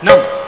None.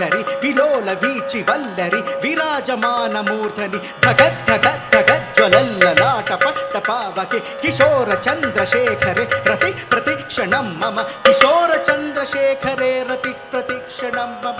रि विलोलवीचिवल्लरि विराजमानमूर्धनि फकत् फत् टग ज्वलल्ललाटप टपावके किशोरचन्द्रशेखरे रति प्रतिक्षणं मम किशोरचन्द्रशेखरे रति प्रतिक्षणं मम।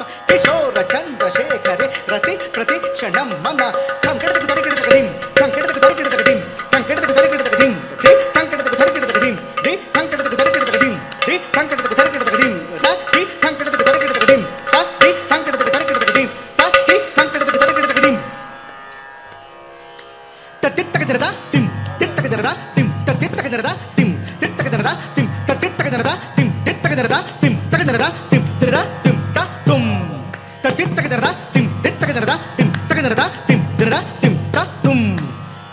da tim tit tak da da tim tak da da tim da da tim ta tum ta tit tak da da tim tit tak da da tim tak da da tim da da tim ta tum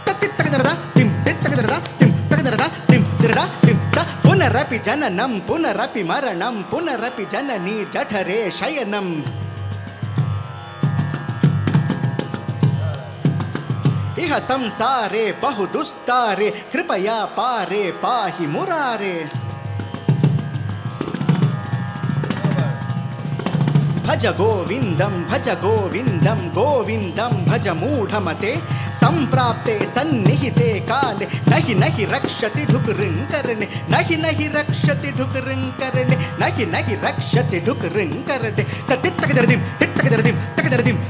ta tit tak da da tim tit tak da da tim tak da da tim da da tim ta पुनरपि जननं पुनरपि मरणं पुनरपि जननी जठरे शयनम् इह संसारे बहुदुस्तारे कृपया पारे पाहि मुरारे भज गोविन्दं भज गोविन्दं गोविन्दं भज मूढमते। सम्प्राप्ते सन्निहिते काले नहि नहि रक्षति ढुक्हि नहि रक्षति ढुक्रिङ् करणे नहि नहि रक्षति ढुकरिं करणे दर्दिं हित्तक दर्दिं तक दर्दिं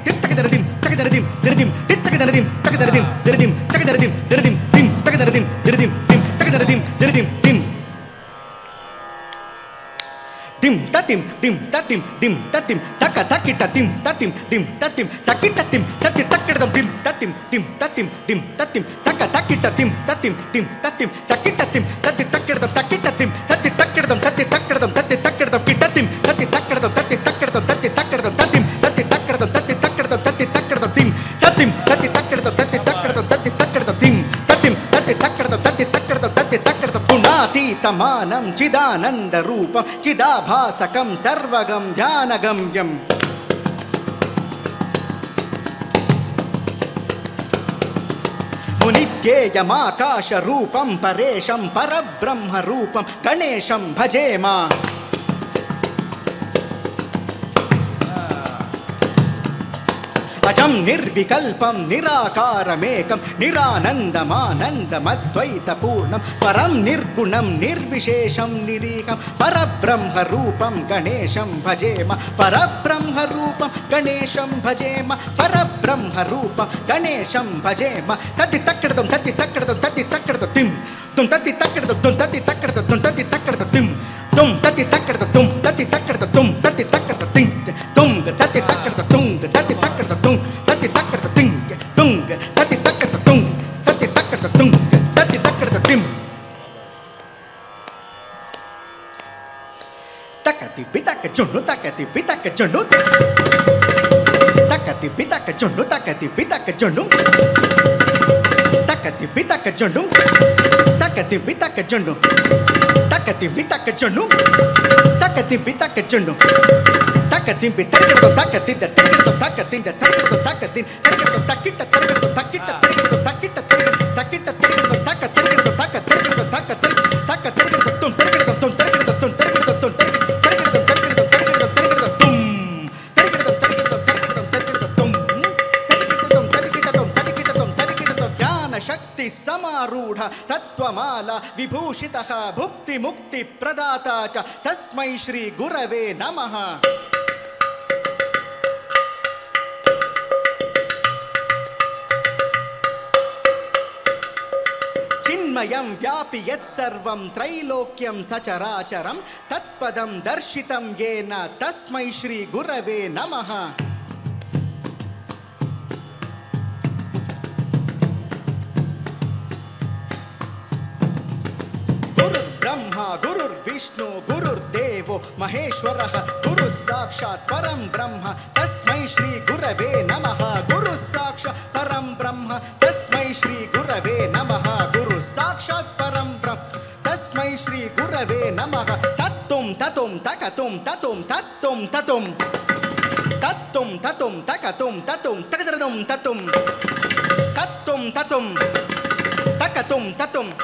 हित्क दर्दिं तके दर्दिं दर्दिं तित्क दर्दिं तक tim ta tim tim ta tim tim ta tim taka takita tim ta tim tim ta tim takita tim ta tim takidam tim ta tim tim ta tim tim ta tim taka takita tim ta tim tim ta tim takita tim ta tim takidam चिदानंद चिदानन्दरूपं चिदाभासकं सर्वगं ध्यानगम्यम् मुनित्येयमाकाशरूपं परेशं परब्रह्मरूपं गणेशं भजेम निर्विकल्पं निराकारमेकं निरानन्दमानन्दमद्वैतपूर्णं परं निर्गुणं निर्विशेषं परब्रह्मरूपं गणेशं भजेम परब्रह्मरूपं गणेशं भजेम परब्रह्मरूपं गणेशं भजेम तद्दि तक्किडदं तद्दि तक्किडदं तद्दि तक्किडदं तिं takati pitaka junnu takati pitaka junnu takati pitaka junnu takati pitaka junnu takati pitaka junnu takati pitaka junnu takati pitaka junnu takati pitaka junnu takati pitaka takati da takati da takati da takati takati takita takita takita takita takita takita takita takita त्वमाला विभूषितः भुक्तिमुक्तिप्रदाता च। तस्मै श्रीगुरवे नमः। चिन्मयं व्यापि यत्सर्वं त्रैलोक्यं सचराचरं तत्पदं दर्शितं येन तस्मै श्रीगुरवे नमः। विष्णु गुरुर्देव महेश्वर, गुरु साक्षात् परम ब्रह्म, तस्म श्री गुरव नम। गुरुः साक्षात् परम ब्रह्म, तस्म श्री गुरव नम। गुरु साक्षात् परम ब्रह्म, तस्म श्री गुरव नम तत्म तत्म श्रीगुरवे नमः। तत्तुं, ततुं, तकतुं, ततुं, तत्तुं ततुं। तत्तुं, ततुं, तकतुं ततुं तकतुं, ततुं। तत्तुं, ततुं, तकतुं, ततुं।